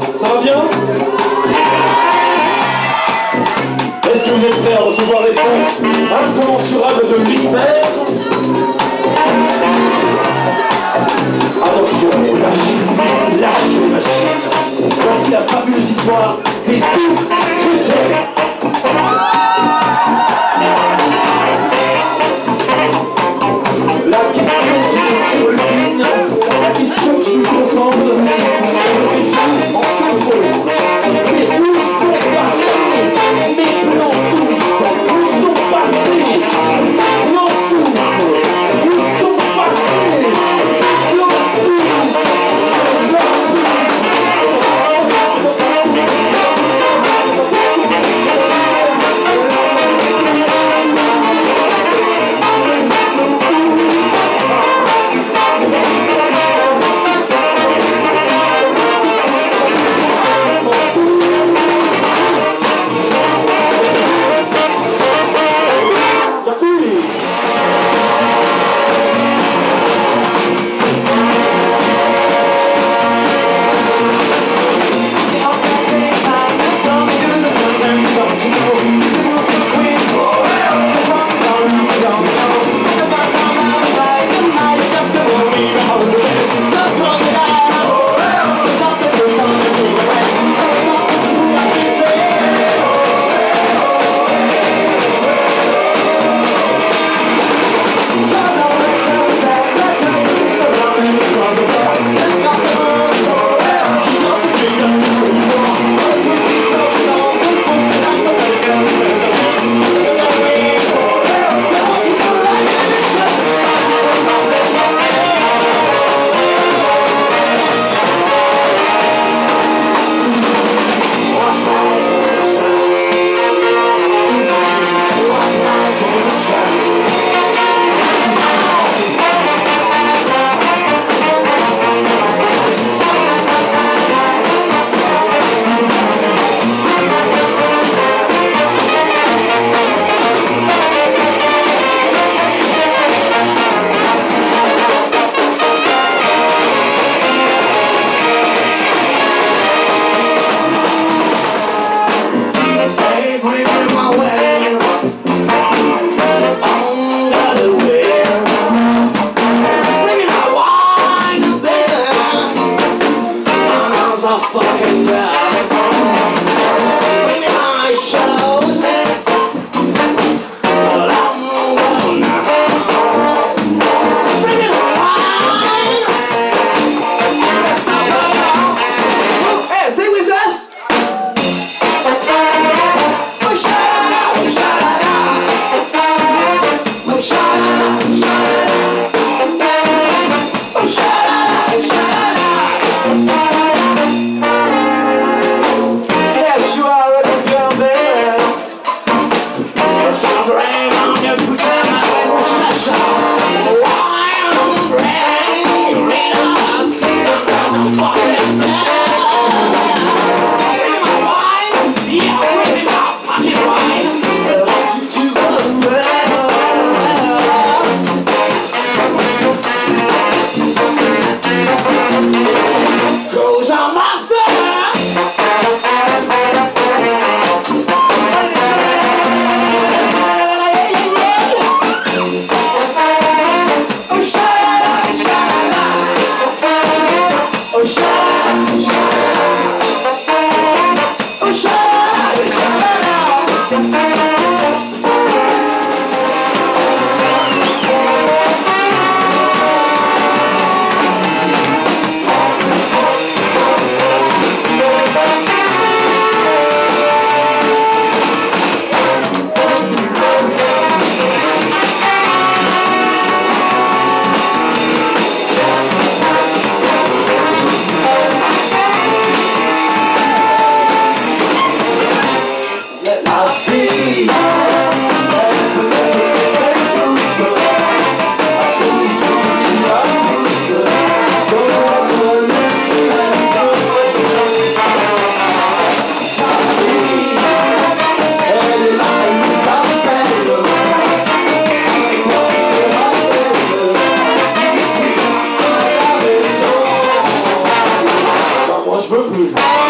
Ça va bien Est-ce que vous êtes prêts à recevoir les forces incommensurables de l'univers Attention, lâchez, lâchez les machines. Voici la fabuleuse histoire des tous critères. vampiros.